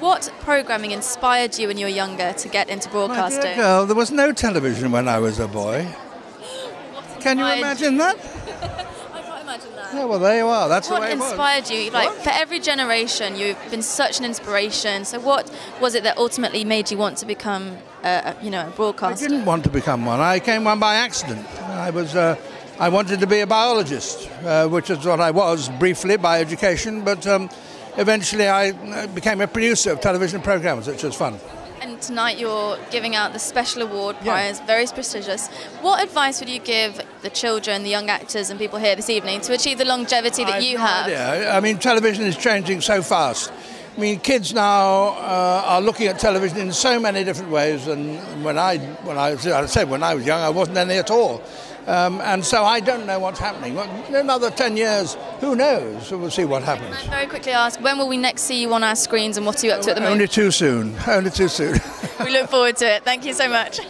what programming inspired you when you were younger to get into My dear broadcasting? girl, there was no television when I was a boy. Can you imagine that? I can't imagine that. Yeah, well, there you are. That's What the way it was. inspired you? Like What? for every generation, you've been such an inspiration. So what was it that ultimately made you want to become, uh, you know, a broadcaster? I didn't want to become one. I came one by accident. I was. Uh, I wanted to be a biologist, uh, which is what I was briefly by education, but um, eventually I uh, became a producer of television programs, which was fun. And tonight you're giving out the special award Yeah. prize, very prestigious. What advice would you give the children, the young actors, and people here this evening to achieve the longevity that I've you no have? idea. I mean, television is changing so fast. I mean, kids now uh, are looking at television in so many different ways. And when I, when I, I said when I was young, I wasn't any at all. Um, and so I don't know what's happening. In another 10 years, who knows? We'll see what happens. Can I very quickly ask, when will we next see you on our screens and what are you up to at the moment? Only too soon. Only too soon. we look forward to it. Thank you so much.